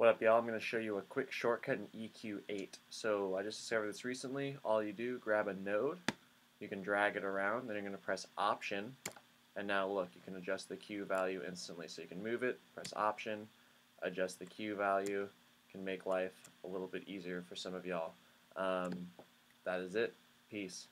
What up y'all, I'm going to show you a quick shortcut in EQ8. So I just discovered this recently. All you do, grab a node, you can drag it around, then you're going to press Option, and now look, you can adjust the Q value instantly. So you can move it, press Option, adjust the Q value, can make life a little bit easier for some of y'all. Um, that is it. Peace.